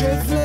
je veux.